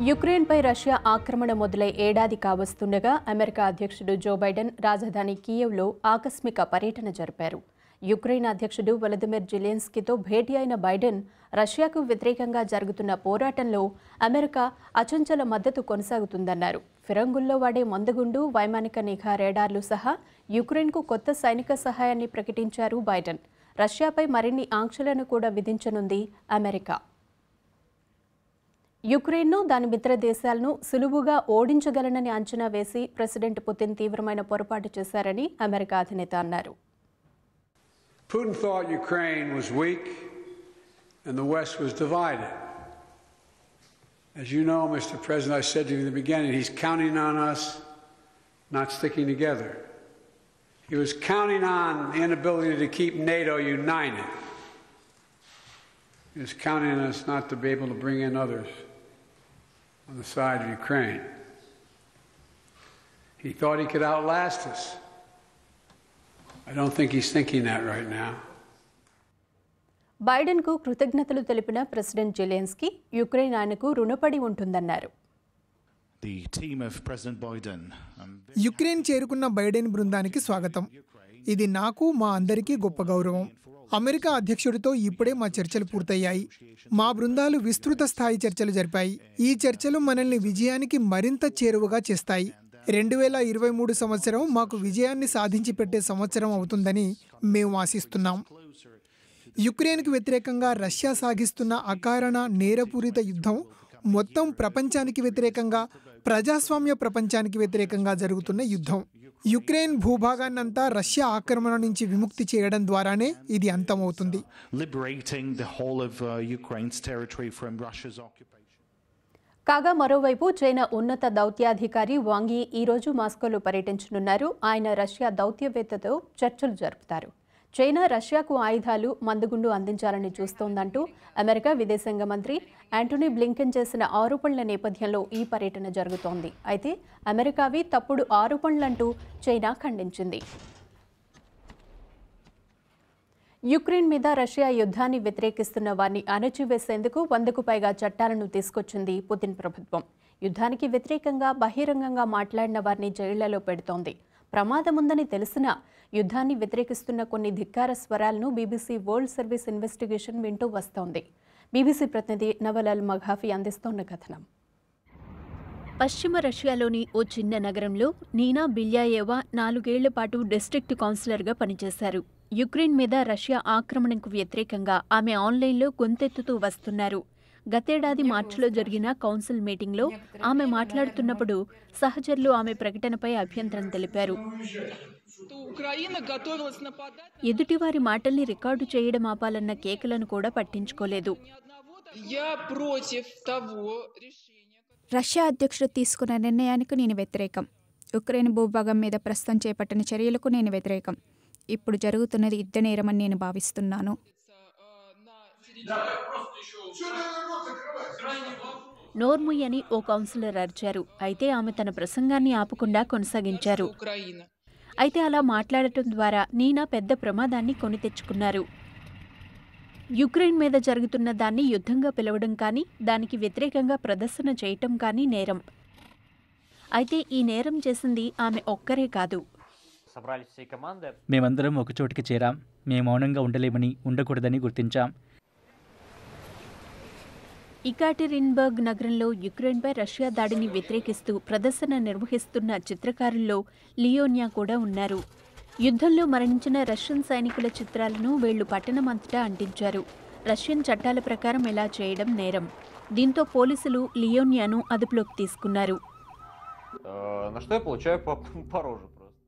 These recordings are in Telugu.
యుక్రెయిన్పై రష్యా ఆక్రమణ మొదలై ఏడాది కావస్తుండగా అమెరికా అధ్యక్షుడు జో బైడెన్ రాజధాని కియవ్లో ఆకస్మిక పర్యటన జరిపారు. యుక్రెయిన్ అధ్యక్షుడు వలదిమిర్ జిలెన్స్కీతో భేటీ అయిన బైడెన్ రష్యాకు వ్యతిరేకంగా జరుగుతున్న పోరాటంలో అమెరికా అచంచల మద్దతు కొనసాగుతుందన్నారు. ఫిరంగుల్లో వాడే మందుగుండు వైమానిక నిఘా రేడార్లు సహా యుక్రెయిన్కు కొత్త సైనిక సహాయాన్ని ప్రకటించారు బైడెన్. రష్యాపై మరిన్ని ఆంక్షలను కూడా విధించనుంది అమెరికా. యుక్రెయిన్ను దాని మిత్ర దేశాలను సులువుగా ఓడించగలనని అంచనా వేసి ప్రెసిడెంట్ పుతిన్ తీవ్రమైన పొరపాటు చేశారని అమెరికా అధినేత అన్నారు Putin thought Ukraine was weak and the West was divided. As you know, Mr. President, I said to you in the beginning, he's counting on us not sticking together. He was counting on the inability to keep NATO united. He was counting on us not to be able to bring in others on the side of Ukraine. He thought he could outlast us. I don't think he's thinking that right now. బైడెన్కు కృతజ్ఞతలు తెలిపిన ప్రెసిడెంట్ జెలెన్స్కీ యుక్రెయిన్ ఆయనకు రుణపడి ఉంటుందన్నారు యుక్రెయిన్ చేరుకున్న బైడెన్ బృందానికి స్వాగతం ఇది నాకు మా అందరికీ గొప్ప గౌరవం అమెరికా అధ్యక్షుడితో ఇప్పుడే మా చర్చలు పూర్తయ్యాయి. మా బృందాలు విస్తృత స్థాయి చర్చలు జరిపాయి. ఈ చర్చలు మనల్ని విజయానికి మరింత చేరువగా చేస్తాయి. రెండు వేల ఇరవై మూడు సంవత్సరం మాకు విజయాన్ని సాధించి పెట్టే సంవత్సరం అవుతుందని మేము ఆశిస్తున్నాం. యుక్రెయిన్కు వ్యతిరేకంగా రష్యా సాగిస్తున్న అకారణ నేరపూరిత యుద్ధం మొత్తం ప్రపంచానికి వ్యతిరేకంగా ప్రజాస్వామ్య ప్రపంచానికి వ్యతిరేకంగా జరుగుతున్న యుద్ధం. యుక్రెయిన్ భూభాగాన్నంతా రష్యా ఆక్రమణ నుంచి విముక్తి చేయడం ద్వారానే ఇది అంతమవుతుంది. Uh. కాగా మరోవైపు చైనా ఉన్నత దౌత్యాధికారి వాంగి ఈరోజు మాస్కోలో పర్యటించనున్నారు. ఆయన రష్యా దౌత్యవేత్తతో చర్చలు జరుపుతారు. చైనా రష్యాకు ఆయుధాలు మందుగుండు అందించాలని చూస్తోందంటూ అమెరికా విదేశాంగ మంత్రి యాంటోనీ బ్లింకెన్ చేసిన ఆరోపణల నేపథ్యంలో ఈ పర్యటన జరుగుతోంది. అయితే అమెరికావి తప్పుడు ఆరోపణలంటూ చైనా ఖండించింది. యుక్రెయిన్ మీద రష్యా యుద్ధాన్ని వ్యతిరేకిస్తున్న వారిని అణచివేసేందుకు వందకు పైగా చట్టాలను తీసుకొచ్చింది పుతిన్ ప్రభుత్వం. యుద్ధానికి వ్యతిరేకంగా బహిరంగంగా మాట్లాడిన వారిని జైళ్ళలో పెడుతోంది. ప్రమాదముందని తెలిసినా యుద్ధాన్ని వ్యతిరేకిస్తున్న కొన్ని ధిక్కార స్వరాలను బీబీసీ వరల్డ్ సర్వీస్ ఇన్వెస్టిగేషన్ వింటూ వస్తోంది. బీబీసీ ప్రతినిధి నవలాల్ మఘాఫీ అందిస్తోన్న కథనం. పశ్చిమ రష్యాలోని ఓ చిన్న నగరంలో నీనా బిల్యాయేవా నాలుగేళ్ళ పాటు డిస్ట్రిక్ట్ కౌన్సిలర్గా పనిచేశారు. యుక్రెయిన్ మీద రష్యా ఆక్రమణకు వ్యతిరేకంగా ఆమె ఆన్లైన్లో గొంతెత్తుతూ వస్తున్నారు. గతేడాది మార్చిలో జరిగిన కౌన్సిల్ మీటింగ్లో ఆమె మాట్లాడుతున్నప్పుడు సహచరులు ఆమె ప్రకటనపై అభ్యంతరం తెలిపారు. ఎదుటివారి మాటల్ని రికార్డు చేయడం ఆపాలన్న కేకలను కూడా పట్టించుకోలేదు. రష్యా అధ్యక్షుడు తీసుకున్న నిర్ణయానికి నేను వ్యతిరేకం. ఉక్రెయిన్ భూభాగం మీద ప్రస్తుతం చేపట్టిన చర్యలకు నేను వ్యతిరేకం. ఇప్పుడు జరుగుతున్నది యుద్ధ నేరమని నేను భావిస్తున్నాను. నోర్ముయ్ అని ఓ కౌన్సిలర్ అరిచారు. అయితే ఆమె తన ప్రసంగాన్ని ఆపకుండా కొనసాగించారు. అయితే అలా మాట్లాడటం ద్వారా నీనా పెద్ద ప్రమాదాన్ని కొని తెచ్చుకున్నారు. యుక్రెయిన్ మీద జరుగుతున్న దాన్ని యుద్ధంగా పిలవడం కానీ దానికి వ్యతిరేకంగా ప్రదర్శన చేయటం కానీ నేరం. అయితే ఈ నేరం చేసింది ఆమె ఒక్కరే కాదు. మేమందరం ఒక చోటికి చేరాం. మేము మౌనంగా ఉండలేమని ఉండకూడదని గుర్తించాం. ఇకాటిరిన్బర్గ్ నగరంలో యుక్రెయిన్పై రష్యా దాడిని వ్యతిరేకిస్తూ ప్రదర్శన నిర్వహిస్తున్న చిత్రకారుల్లో లియోన్యా కూడా ఉన్నారు. యుద్ధంలో మరణించిన రష్యన్ సైనికుల చిత్రాలను వీళ్ళు పట్టణమంతటా అంటించారు. రష్యన్ చట్టాల ప్రకారం ఇలా చేయడం నేరం. దీంతో పోలీసులు లియోన్యాను అదుపులోకి తీసుకున్నారు.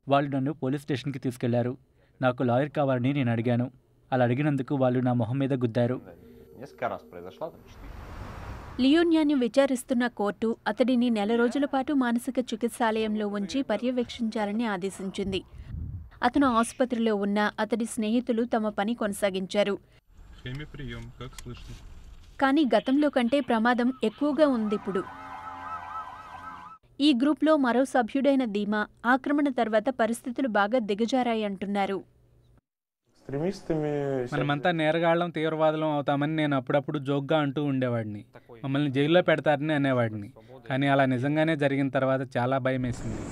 వాళ్ళు నన్ను పోలీస్ స్టేషన్కి తీసుకెళ్ళారు. నాకు లాయర్ కావాలని నేను అడిగాను. అలా అడిగినందుకు వాళ్ళు నా మొహం మీద గుద్దారు. లియోన్యాన్ని విచారిస్తున్న కోర్టు అతడిని నెల రోజుల పాటు మానసిక చికిత్సాలయంలో ఉంచి పర్యవేక్షించాలని ఆదేశించింది. అతను ఆసుపత్రిలో ఉన్న అతడి స్నేహితులు తమ పని కొనసాగించారు. కానీ గతంలో కంటే ప్రమాదం ఎక్కువగా ఉందిప్పుడు. ఈ గ్రూప్లో మరో సభ్యుడైన ధీమా ఆక్రమణ తర్వాత పరిస్థితులు బాగా దిగజారాయంటున్నారు. మనమంతా నేరగాళ్ళం తీవ్రవాదులం అవుతామని నేను అప్పుడప్పుడు జోక్గా అంటూ ఉండేవాడిని. మమ్మల్ని జైల్లో పెడతారని అనేవాడిని. కానీ అలా నిజంగానే జరిగిన తర్వాత చాలా భయం వేసింది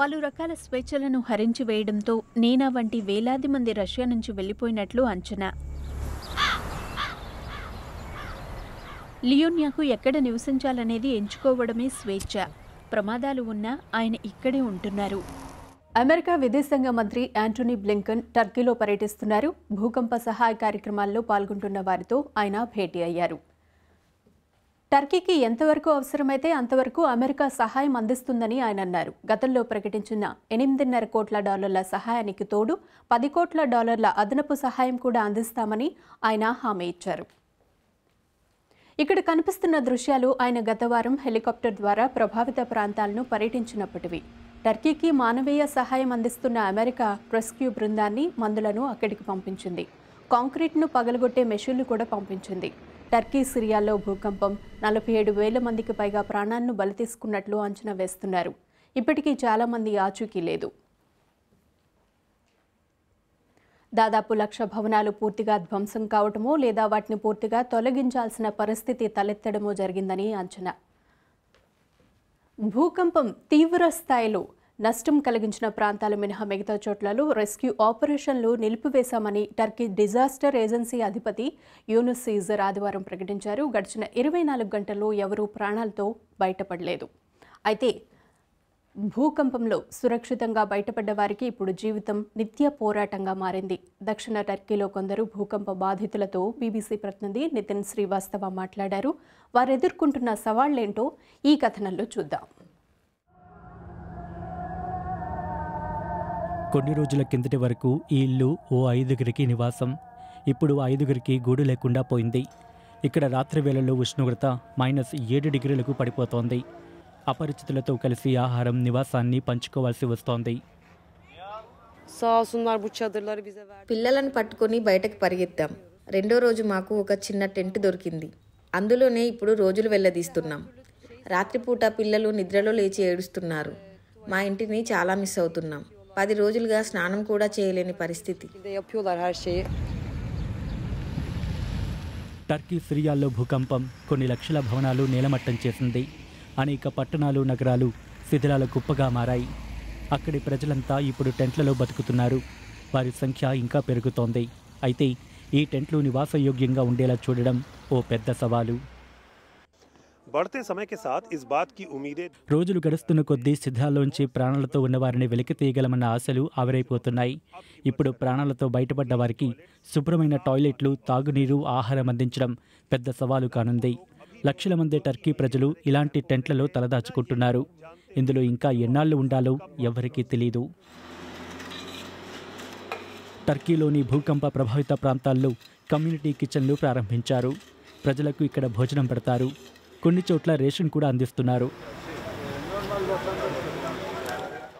పలు రకాల స్వేచ్ఛలను హరించి వేయడంతో నీనా వంటి వేలాది మంది రష్యా నుంచి వెళ్ళిపోయినట్లు అంచనా. లియోన్యాకు ఎక్కడ నివసించాలనేది ఎంచుకోవడమే స్వేచ్ఛ. ప్రమాదాలు ఉన్నా ఆయన ఇక్కడే ఉంటున్నారు. అమెరికా విదేశాంగ మంత్రి యాంటోనీ బ్లింకన్ టర్కీలో పర్యటిస్తున్నారు. భూకంప సహాయ కార్యక్రమాల్లో పాల్గొంటున్న వారితో ఆయన భేటీ అయ్యారు. టర్కీకి ఎంతవరకు అవసరమైతే అంతవరకు అమెరికా సహాయం అందిస్తుందని ఆయన అన్నారు. గతంలో ప్రకటించిన ఎనిమిదిన్నర కోట్ల డాలర్ల సహాయానికి తోడు పది కోట్ల డాలర్ల అదనపు సహాయం కూడా అందిస్తామని ఆయన హామీ ఇచ్చారు. ఇక్కడ కనిపిస్తున్న దృశ్యాలు ఆయన గత వారం హెలికాప్టర్ ద్వారా ప్రభావిత ప్రాంతాలను పర్యటించినప్పటివి. టర్కీకి మానవీయ సహాయం అందిస్తున్న అమెరికా రెస్క్యూ బృందాన్ని మందులను అక్కడికి పంపించింది. కాంక్రీట్ను పగలగొట్టే మెషిన్లు కూడా పంపించింది. టర్కీ సిరియాలో భూకంపం నలభై ఏడు వేల మందికి పైగా ప్రాణాలను బలి తీసుకున్నట్లు అంచనా వేస్తున్నారు. ఇప్పటికీ చాలామంది ఆచూకీ లేదు. దాదాపు లక్ష భవనాలు పూర్తిగా ధ్వంసం కావటమో లేదా వాటిని పూర్తిగా తొలగించాల్సిన పరిస్థితి తలెత్తడమో జరిగిందని అంచనా. భూకంపం తీవ్ర స్థాయిలో నష్టం కలిగించిన ప్రాంతాల మినహా మిగతా చోట్లలో రెస్క్యూ ఆపరేషన్లు నిలిపివేశామని టర్కీ డిజాస్టర్ ఏజెన్సీ అధిపతి యూనుస్ సీజర్ ఆదివారం ప్రకటించారు. గడిచిన ఇరవై నాలుగు గంటల్లో ఎవరూ ప్రాణాలతో బయటపడలేదు. అయితే భూకంపంలో సురక్షితంగా బయటపడ్డ వారికి ఇప్పుడు జీవితం నిత్య పోరాటంగా మారింది. దక్షిణ టర్కీలో కొందరు భూకంప బాధితులతో బీబీసీ ప్రతినిధి నితిన్ శ్రీవాస్తవ మాట్లాడారు. వారు ఎదుర్కొంటున్న సవాళ్ళేంటో ఈ కథనంలో చూద్దాం. కొన్ని రోజుల కిందటి వరకు ఈ ఇల్లు ఓ ఐదుగురికి నివాసం. ఇప్పుడు ఐదుగురికి గూడు లేకుండా పోయింది. ఇక్కడ రాత్రి వేళల్లో ఉష్ణోగ్రత మైనస్ ఏడు డిగ్రీలకు పడిపోతోంది. అపరిచితులతో కలిసి ఆహారం నివాసాన్ని పంచుకోవాల్సి వస్తోంది. పిల్లలను పట్టుకొని బయటకు పరిగెత్తాం. రెండో రోజు మాకు ఒక చిన్న టెంట్ దొరికింది. అందులోనే ఇప్పుడు రోజులు వెళ్ళదీస్తున్నాం రాత్రిపూట పిల్లలు నిద్రలో లేచి ఏడుస్తున్నారు. మా ఇంటిని చాలా మిస్ అవుతున్నాం. పది రోజులుగా స్నానం కూడా చేయలేని పరిస్థితి. టర్కీ సిరియాల్లో భూకంపం కొన్ని లక్షల భవనాలు నేలమట్టం చేసింది. అనేక పట్టణాలు నగరాలు శిథిలాల కుప్పగా మారాయి. అక్కడి ప్రజలంతా ఇప్పుడు టెంట్లలో బతుకుతున్నారు. వారి సంఖ్య ఇంకా పెరుగుతోంది. అయితే ఈ టెంట్లు నివాసయోగ్యంగా ఉండేలా చూడడం ఓ పెద్ద సవాలు. बढ़ते समय के साथ इस बात की उम्मीदें రోజులు గడుస్తున్న కొద్దీ శిథిలాల్లోంచి ప్రాణాలతో ఉన్నవారిని వెలికి తీయగలమన్న ఆశలు ఆవిరైపోతున్నాయి ఇప్పుడు ప్రాణాలతో బయటపడ్డ వారికి శుభ్రమైన టాయిలెట్లు తాగునీరు ఆహారం అందించడం పెద్ద సవాలు కానుంది లక్షల మంది టర్కీ ప్రజలు ఇలాంటి టెంట్లలో తలదాచుకుంటున్నారు ఇందులో ఇంకా ఎన్నాళ్ళు ఉండాలో ఎవరికీ తెలియదు టర్కీలోని భూకంప ప్రభావిత ప్రాంతాల్లో కమ్యూనిటీ కిచెన్లు ప్రారంభించారు ప్రజలకు ఇక్కడ భోజనం పెడతారు కొన్ని చోట్ల రేషన్ కూడా అందిస్తున్నారు.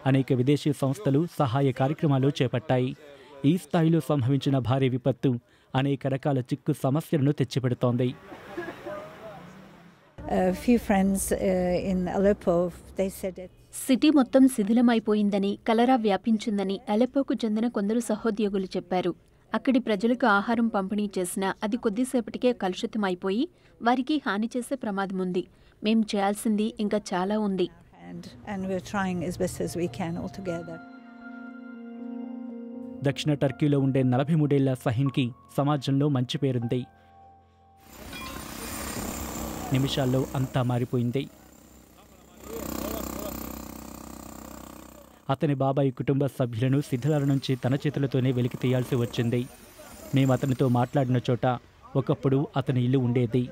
అనేక విదేశీ సంస్థలు సహాయ కార్యక్రమాలు చేపట్టాయి. ఈ స్థాయిలో సంభవించిన భారీ విపత్తు అనేక రకాల చిక్కు సమస్యలను తెచ్చిపెడుతోంది. Uh, సిటీ మొత్తం శిథిలమైపోయిందని కలరా వ్యాపించిందని అలెప్పోకు చెందిన కొందరు సహోద్యోగులు చెప్పారు. అక్కడి ప్రజలకు ఆహారం పంపిణీ చేసినా అది కొద్దిసేపటికే కలుషితమైపోయి వారికి హాని చేసే ప్రమాదం ఉంది. మేం చేయాల్సింది ఇంకా చాలా ఉంది. దక్షిణ టర్కీలో ఉండే నలభై మూడేళ్ళ సహిన్కి సమాజంలో మంచి పేరుంది. నిమిషాల్లో అంతా మారిపోయింది. అతని బాబాయ్ కుటుంబ సభ్యులను శిథిలాల నుంచి తన చేతులతోనే వెలికి తీయాల్సి వచ్చింది. మేము అతనితో మాట్లాడిన చోట ఒకప్పుడు అతని ఇల్లు ఉండేది.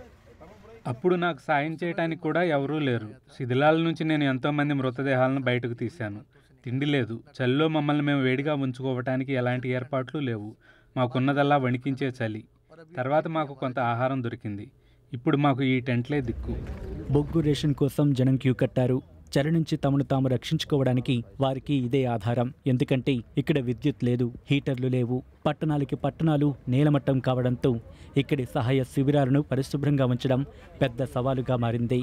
అప్పుడు నాకు సాయం చేయడానికి కూడా ఎవరూ లేరు. శిథిలాల నుంచి నేను ఎంతోమంది మృతదేహాలను బయటకు తీశాను. తిండి లేదు. చలిలో మమ్మల్ని మేము వేడిగా ఉంచుకోవటానికి ఎలాంటి ఏర్పాట్లు లేవు. మాకున్నదల్లా వణికించే చలి. తర్వాత మాకు కొంత ఆహారం దొరికింది. ఇప్పుడు మాకు ఈ టెంట్లే దిక్కు. బొగ్గు రేషన్ కోసం జనం క్యూ కట్టారు. చలి నుంచి తమను తాము రక్షించుకోవడానికి వారికి ఇదే ఆధారం. ఎందుకంటే ఇక్కడ విద్యుత్ లేదు హీటర్లు లేవు. పట్టణాలకి పట్టణాలు నేలమట్టం కావడంతో ఇక్కడి సహాయ శిబిరాలను పరిశుభ్రంగా ఉంచడం పెద్ద సవాలుగా మారింది.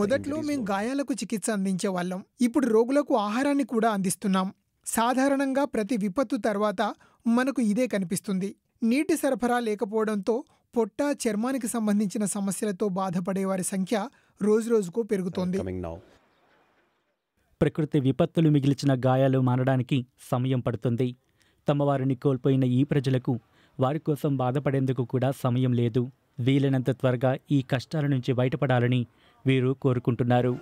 మొదట్లో మేము గాయాలకు చికిత్స అందించే వాళ్ళం ఇప్పుడు రోగులకు ఆహారాన్ని కూడా అందిస్తున్నాం. సాధారణంగా ప్రతి విపత్తు తర్వాత మనకు ఇదే కనిపిస్తుంది. నీటి సరఫరా లేకపోవడంతో పొట్ట చర్మానికి సంబంధించిన సమస్యలతో బాధపడే వారి సంఖ్య రోజురోజుకు పెరుగుతోంది. ప్రకృతి విపత్తులు మిగిల్చిన గాయాలు మానడానికి సమయం పడుతుంది. తమ వారిని కోల్పోయిన ఈ ప్రజలకు వారి కోసం బాధపడేందుకు కూడా సమయం లేదు. వీలైనంత త్వరగా ఈ కష్టాల నుంచి బయటపడాలని వీరు కోరుకుంటున్నారు.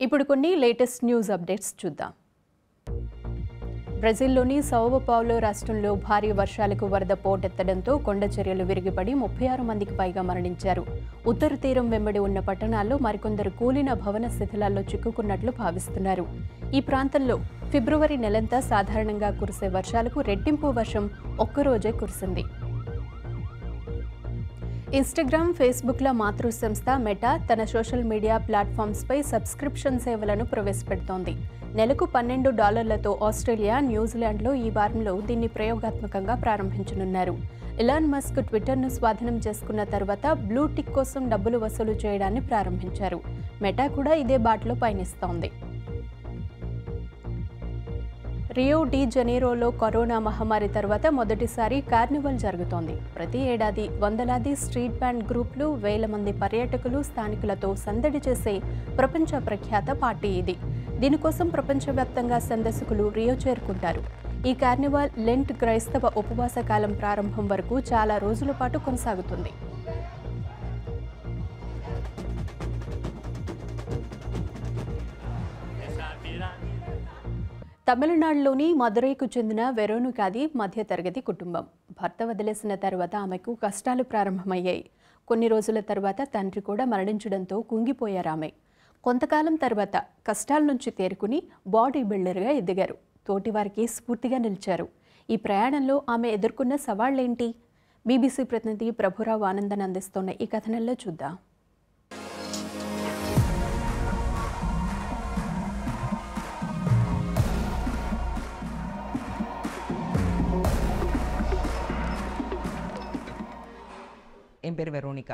ఇప్పుడు కొన్ని లేటెస్ట్ న్యూస్ అప్డేట్స్ చూద్దాం. బ్రెజిల్లోని సౌవ రాష్ట్రంలో భారీ వర్షాలకు వరద పోటెత్తడంతో కొండ చర్యలు విరిగిపడి ముప్పై ఆరు మందికి పైగా మరణించారు. ఉత్తర తీరం వెంబడి ఉన్న పట్టణాల్లో మరికొందరు కూలిన భవన శిథిలాల్లో చిక్కుకున్నట్లు భావిస్తున్నారు. ఈ ప్రాంతంలో ఫిబ్రవరి నెలంతా సాధారణంగా కురిసే వర్షాలకు రెట్టింపు వర్షం ఒక్కరోజే కురిసింది. ఇన్స్టాగ్రామ్ ఫేస్బుక్ల మాతృ సంస్థ మెటా తన సోషల్ మీడియా ప్లాట్ఫామ్స్పై సబ్స్క్రిప్షన్ సేవలను ప్రవేశపెడుతోంది. నెలకు పన్నెండు డాలర్లతో ఆస్ట్రేలియా న్యూజిలాండ్లో ఈ వారంలో దీన్ని ప్రయోగాత్మకంగా ప్రారంభించనున్నారు. ఇలాన్ మస్క్ ట్విట్టర్ను స్వాధీనం చేసుకున్న తర్వాత బ్లూ టిక్ కోసం డబ్బులు వసూలు చేయడాన్ని ప్రారంభించారు. మెటా కూడా ఇదే బాటలో పయనిస్తోంది. రియో డి జనీరోలో కరోనా మహమ్మారి తర్వాత మొదటిసారి కార్నివల్ జరుగుతోంది. ప్రతి ఏడాది వందలాది స్ట్రీట్ బ్యాండ్ గ్రూపులు వేల మంది పర్యాటకులు స్థానికులతో సందడి చేసే ప్రపంచ ప్రఖ్యాత పార్టీ ఇది. దీనికోసం ప్రపంచవ్యాప్తంగా సందర్శకులు రియో చేరుకుంటారు. ఈ కార్నివాల్ లెంట్ క్రైస్తవ ఉపవాస కాలం ప్రారంభం వరకు చాలా రోజుల పాటు కొనసాగుతుంది. తమిళనాడులోని మదురైకు చెందిన వెరోనికాది మధ్యతరగతి కుటుంబం. భర్త వదిలేసిన తర్వాత ఆమెకు కష్టాలు ప్రారంభమయ్యాయి. కొన్ని రోజుల తర్వాత తండ్రి కూడా మరణించడంతో కుంగిపోయారు ఆమె. కొంతకాలం తర్వాత కష్టాల నుంచి తేరుకుని బాడీ బిల్డర్గా ఎదిగారు. తోటివారికి స్ఫూర్తిగా నిలిచారు. ఈ ప్రయాణంలో ఆమె ఎదుర్కొన్న సవాళ్ళేంటి బీబీసీ ప్రతినిధి ప్రభురావు ఆనందన్ అందిస్తున్న ఈ కథనంలో చూద్దాం. ఏం పేరు వెరోనిక?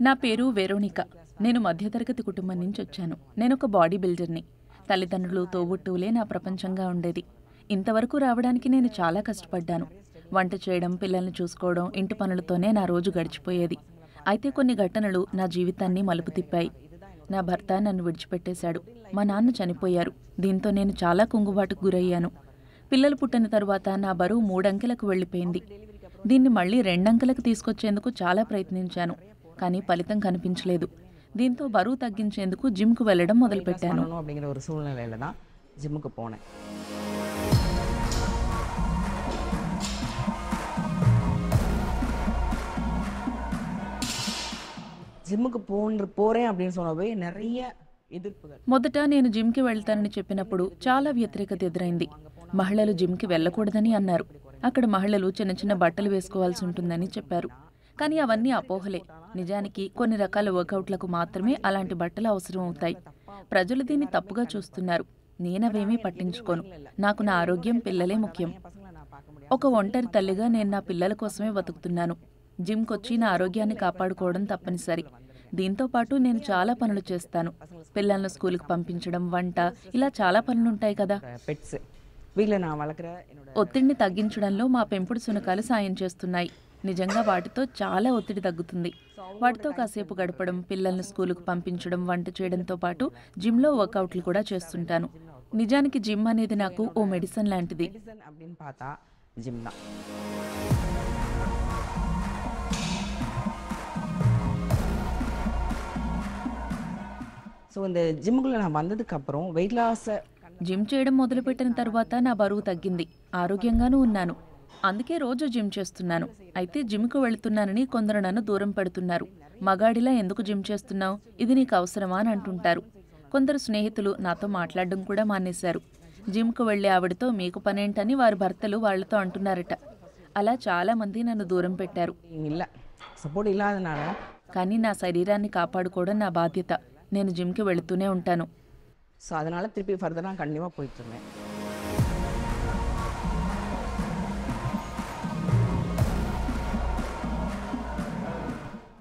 నా పేరు వెరోనిక. నేను మధ్యతరగతి కుటుంబం నుంచి వచ్చాను. నేను ఒక బాడీ బిల్డర్ని. తల్లిదండ్రులు తోబుట్టువులే నా ప్రపంచంగా ఉండేది. ఇంతవరకు రావడానికి నేను చాలా కష్టపడ్డాను. వంట చేయడం పిల్లల్ని చూసుకోవడం ఇంటి పనులతోనే నా రోజు గడిచిపోయేది. అయితే కొన్ని ఘటనలు నా జీవితాన్ని మలుపు తిప్పాయి. నా భర్త నన్ను విడిచిపెట్టేశాడు. మా నాన్న చనిపోయారు. దీంతో నేను చాలా కుంగుబాటుకు గురయ్యాను. పిల్లలు పుట్టిన తరువాత నా బరువు మూడంకెలకు వెళ్ళిపోయింది. దీన్ని మళ్ళీ రెండంకెలకు తీసుకొచ్చేందుకు చాలా ప్రయత్నించాను కానీ ఫలితం కనిపించలేదు దీంతో బరువు తగ్గించేందుకు జిమ్కు వెళ్ళడం మొదలుపెట్టాను பண்ணணும் அப்படிங்கிற ஒரு சூழ்நிலையில தான் ஜிம்முக்கு போனேன் ஜிம்முக்கு போன்ற போறேன் அப்படின்னு சொன்னப்போ நிறைய எதிர்ப்புகள் మొదట నేను జిమ్కి వెళ్తానని చెప్పినప్పుడు చాలా వ్యతిరేకత ఎదురైంది మహిళలు జిమ్కి వెళ్ళకూడదని అన్నారు అక్కడ మహిళలు చిన్న చిన్న బట్టలు వేసుకోవాల్సి ఉంటుందని చెప్పారు. కానీ అవన్నీ అపోహలే. నిజానికి కొన్ని రకాల వర్కౌట్లకు మాత్రమే అలాంటి బట్టలు అవసరం అవుతాయి. ప్రజలు దీన్ని తప్పుగా చూస్తున్నారు. నేనవేమీ పట్టించుకోను. నాకు నా ఆరోగ్యం పిల్లలే ముఖ్యం. ఒక ఒంటరి తల్లిగా నేను నా పిల్లల కోసమే బతుకుతున్నాను. జిమ్కొచ్చి నా ఆరోగ్యాన్ని కాపాడుకోవడం తప్పనిసరి. దీంతో పాటు నేను చాలా పనులు చేస్తాను. పిల్లలను స్కూల్కి పంపించడం వంట ఇలా చాలా పనులుంటాయి కదా. பெட்ஸ் வீட்டில் நான் வளர்க்குற என்னோட ఒత్తిడిని తగ్గించడంలో మా పెంపుడు శునకాలు సాయం చేస్తున్నాయి నిజంగా వాటితో చాలా ఒత్తిడి తగ్గుతుంది వాటితో కాసేపు గడపడం పిల్లల్ని స్కూలుకు పంపించడం వంట చేయడంతో పాటు జిమ్లో వర్కౌట్లు కూడా చేస్తుంటాను నిజానికి జిమ్ అనేది నాకు ఓ మెడిసిన్ లాంటిది மெடிசன் அப்படின்னு பார்த்தா ஜிம் தான் ஸோ இந்த ஜிம்முக்குள்ளே நான் வந்ததுக்கு அப்புறம் வெயிட் லாஸை జిమ్ చేయడం మొదలుపెట్టిన తర్వాత నా బరువు తగ్గింది. ఆరోగ్యంగానూ ఉన్నాను. అందుకే రోజు జిమ్ చేస్తున్నాను. అయితే జిమ్కు వెళుతున్నానని కొందరు నన్ను దూరం పెడుతున్నారు. మగాడిలా ఎందుకు జిమ్ చేస్తున్నావు? ఇది నీకు అవసరమా అని అంటుంటారు. కొందరు స్నేహితులు నాతో మాట్లాడడం కూడా మానేశారు. జిమ్కు వెళ్ళే ఆవిడతో మీకు పనేంటని వారి భర్తలు వాళ్ళతో అంటున్నారట. అలా చాలామంది నన్ను దూరం పెట్టారు. కానీ నా శరీరాన్ని కాపాడుకోవడం నా బాధ్యత. నేను జిమ్కి వెళుతూనే ఉంటాను. ஸோ அதனால் திருப்பி ஃபர்தராக கண்டினியூவாக போயிட்டு இருந்தேன்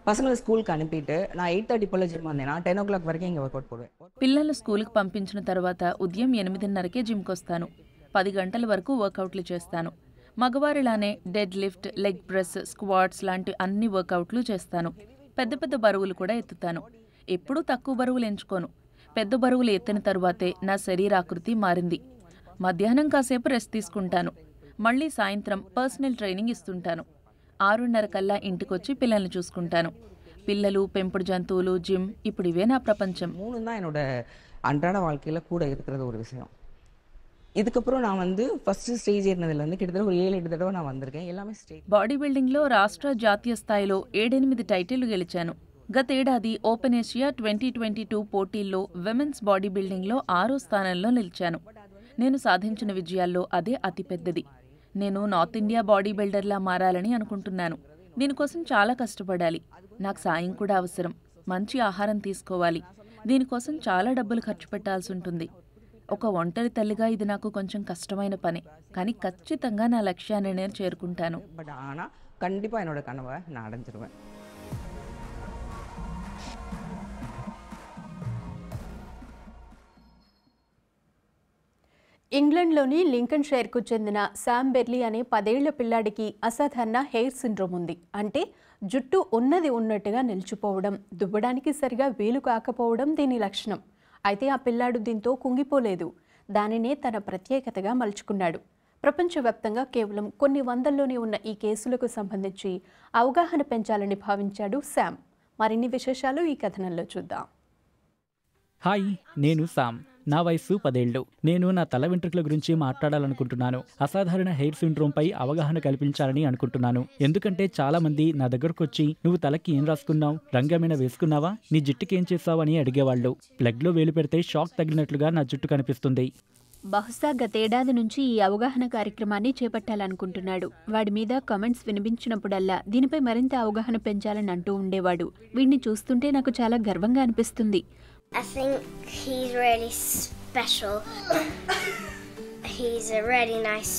பசங்களை ஸ்கூலுக்கு அனுப்பிட்டு நான் எயிட் தேர்ட்டி போல் ஜிம் வந்தேன்னா டென் ஓ கிளாக் வரைக்கும் இங்கே ஒர்க் அவுட் போடுவேன் పిల్లలు స్కూల్కి పంపించిన తర్వాత ఉదయం ఎనిమిదిన్నరకే జిమ్కి వస్తాను పది గంటల వరకు వర్కౌట్లు చేస్తాను మగవారిలానే dead lift leg press squats లాంటి అన్ని వర్కౌట్లు చేస్తాను పెద్ద పెద్ద బరువులు కూడా ఎత్తుతాను ఎప్పుడూ తక్కువ బరువులు ఎంచుకోను పెద్ద బరువులు ఎత్తిన తరువాతే నా శరీరాకృతి మారింది మధ్యాహ్నం కాసేపు రెస్ట్ తీసుకుంటాను మళ్ళీ సాయంత్రం పర్సనల్ ట్రైనింగ్ ఇస్తుంటాను ఆరున్నర కల్లా ఇంటికొచ్చి పిల్లల్ని చూసుకుంటాను పిల్లలు పెంపుడు జంతువులు జిమ్ ఇప్పుడు ఇవే నా ప్రపంచం மூணு தான் என்னோட அன்றாட வாழ்க்கையில் கூட இருக்கிறது ஒரு விஷயம் இதுக்கப்புறம் நான் வந்து ஃபர்ஸ்ட் ஸ்டேஜ் ஏறினதுலேருந்து கிட்டத்தட்ட ஒரு ஏழு எட்டு தடவை நான் வந்திருக்கேன் எல்லாமே ஸ்டேஜ் బాడీ బిల్డింగ్లో రాష్ట్ర జాతీయ స్థాయిలో ఏడెనిమిది టైటిళ్లు గెలిచాను గతేడాది open Asia twenty twenty two పోటీల్లో విమెన్స్ బాడీ బిల్డింగ్లో ఆరో స్థానంలో నిలిచాను నేను సాధించిన విజయాల్లో అదే అతిపెద్దది నేను నార్త్ ఇండియా బాడీ బిల్డర్లా మారాలని అనుకుంటున్నాను దీనికోసం చాలా కష్టపడాలి నాకు సాయం కూడా అవసరం మంచి ఆహారం తీసుకోవాలి దీనికోసం చాలా డబ్బులు ఖర్చు పెట్టాల్సి ఉంటుంది ఒక ఒంటరి తల్లిగా ఇది నాకు కొంచెం కష్టమైన పని కానీ ఖచ్చితంగా నా లక్ష్యాన్ని నేను చేరుకుంటాను பட் ஆனால் கண்டிப்பாக என்னோட கனவை நான் அடைஞ்சிருவேன் ఇంగ్లండ్లోని లింకన్ షైర్కు చెందిన శామ్ బెర్లీ అనే పదేళ్ళ పిల్లాడికి అసాధారణ హెయిర్ సిండ్రోమ్ ఉంది. అంటే జుట్టు ఉన్నది ఉన్నట్టుగా నిలిచిపోవడం దువ్వడానికి సరిగా వీలు కాకపోవడం దీని లక్షణం. అయితే ఆ పిల్లాడు దీంతో కుంగిపోలేదు. దానినే తన ప్రత్యేకతగా మలుచుకున్నాడు. ప్రపంచవ్యాప్తంగా కేవలం కొన్ని వందల్లోనే ఉన్న ఈ కేసులకు సంబంధించి అవగాహన పెంచాలని భావించాడు శామ్. మరిన్ని విశేషాలు ఈ కథనంలో చూద్దాం. హాయ్ నేను శామ్. నా వయస్సు పదేళ్ళు. నేను నా తల వెంట్రుకల గురించి మాట్లాడాలనుకుంటున్నాను. అసాధారణ హెయిర్ సిండ్రోమ్ పై అవగాహన కల్పించాలని అనుకుంటున్నాను. ఎందుకంటే చాలా మంది నా దగ్గరకు వచ్చి నువ్వు తలకి ఏం రాసుకున్నావు? రంగమైన వేసుకున్నావా? నీ జుట్టుకి ఏం చేస్తావు అని అడిగేవాళ్ళు. ప్లగ్లో వేలు పెడితే షాక్ తగిలినట్లుగా నా జుట్టు కనిపిస్తుంది. బహుశా గతేడాది నుంచి ఈ అవగాహన కార్యక్రమాన్ని చేపట్టాలనుకుంటున్నాడు. వాడి మీద కామెంట్స్ వినిపించినప్పుడల్లా దీనిపై మరింత అవగాహన పెంచాలని అంటూ ఉండేవాడు. వీడిని చూస్తుంటే నాకు చాలా గర్వంగా అనిపిస్తుంది. I think he's really special. he's a really nice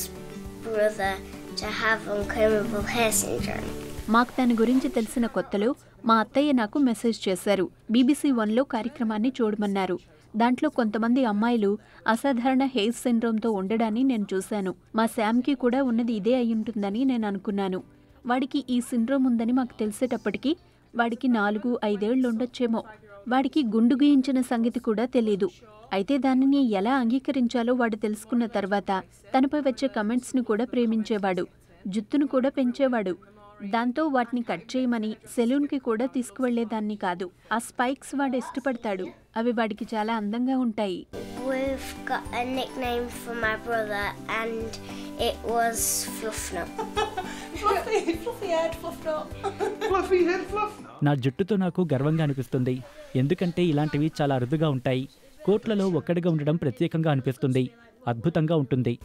brother to have uncomable hair syndrome. మాకు తన గురించి తెలిసిన కొత్తలో మా అత్తయ్య నాకు మెసేజ్ చేశారు. బీబీసీ వన్లో కార్యక్రమాన్ని చూడమన్నారు. దాంట్లో కొంతమంది అమ్మాయిలు అసాధారణ హెయిర్ సిండ్రోమ్తో ఉండడాన్ని నేను చూశాను. మా శామ్కి కూడా ఉన్నది ఇదే అయి ఉంటుందని నేను అనుకున్నాను. వాడికి ఈ సిండ్రోమ్ ఉందని మాకు తెలిసేటప్పటికీ వాడికి నాలుగు ఐదేళ్ళు ఉండొచ్చేమో. వాడికి గుండు గీయించిన సంగతి కూడా తెలీదు. అయితే దానిని ఎలా అంగీకరించాలో వాడు తెలుసుకున్న తర్వాత తనపై వచ్చే కమెంట్స్ను కూడా ప్రేమించేవాడు. జుత్తును కూడా పెంచేవాడు. దాంతో వాటిని కట్ చేయమని సెలూన్కి కూడా తీసుకువెళ్ళేదాన్ని కాదు. ఆ స్పైక్స్ వాడు ఇష్టపడతాడు. అవి వాడికి చాలా అందంగా ఉంటాయి. We've got a nickname for my brother, and it was Fluffnut. Fluffy, fluffy head, Fluffnut. Fluffy head, Fluffnut. నా జుట్టుతో నాకు గర్వంగా అనిపిస్తుంది. ఎందుకంటే ఇలాంటివి చాలా అరుదుగా ఉంటాయి. కోట్లలో ఒక్కడిగా ఉండడం ప్రత్యేకంగా అనిపిస్తుంది. అద్భుతంగా ఉంటుంది.